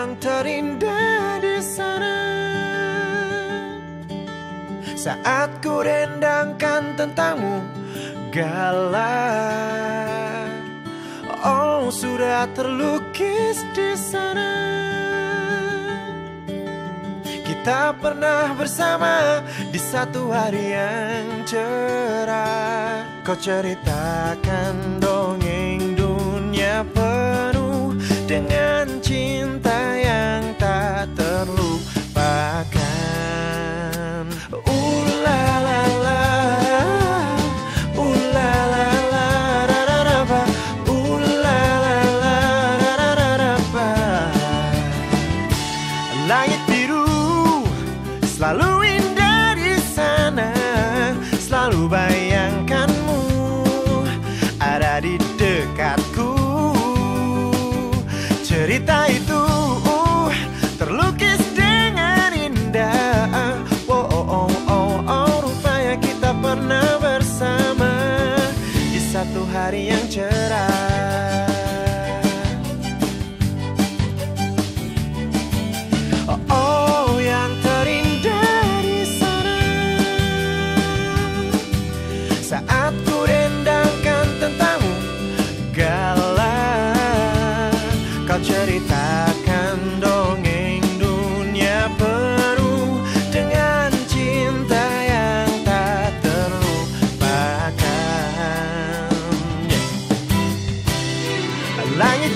yang terindah di sana. Saat ku rendangkan tentangmu Galah Oh sudah terlukis di sana. Kita pernah bersama di satu hari yang cerah. Kau ceritakan dongeng dunia penuh Dengan selalu indah di sana Selalu bayangkanmu ada di dekatku. Cerita itu uh, terlukis dengan indah. Oh, oh, oh, oh, oh, Rupanya kita pernah bersama. Di satu hari yang rendangkan tentangmu. Gala Kau ceritakan dong, dunia penuh Dengan cinta yang tak terlupakan. Langit